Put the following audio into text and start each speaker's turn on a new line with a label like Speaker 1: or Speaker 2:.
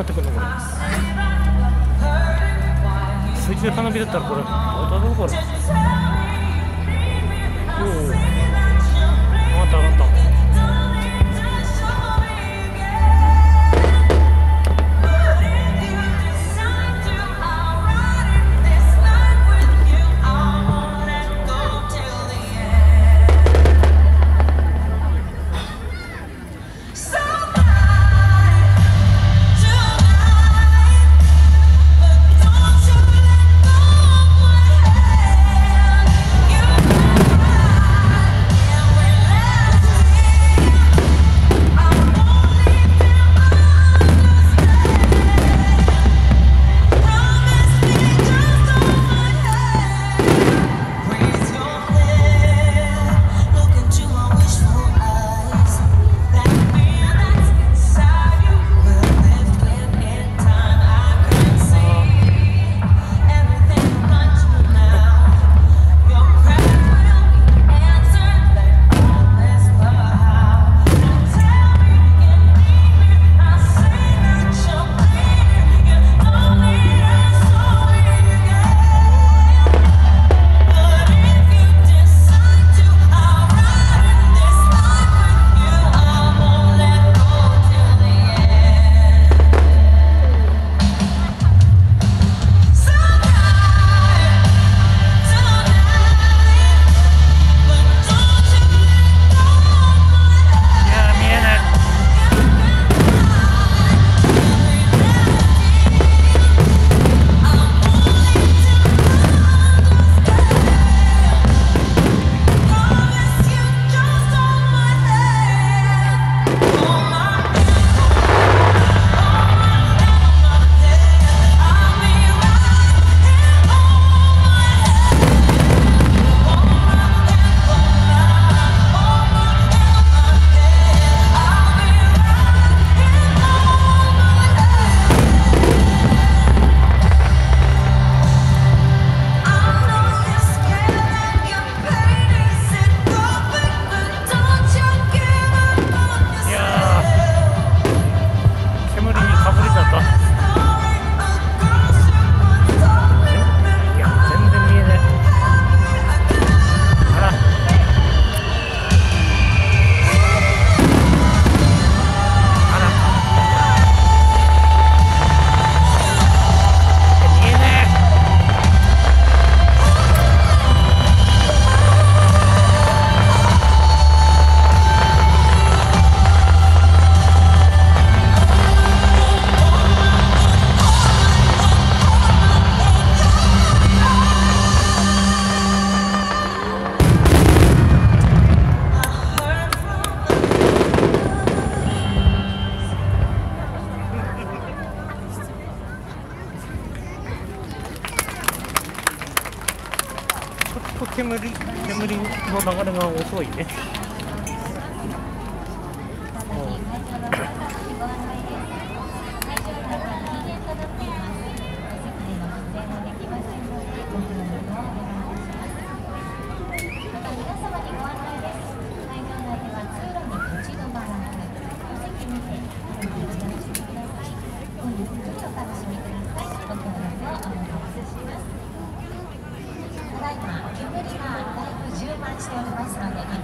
Speaker 1: がってくるのこれ水中花火だったらこれ当たるこれ。煙煙の流れが遅いね
Speaker 2: ただいま煙がだいぶ充満しておりますので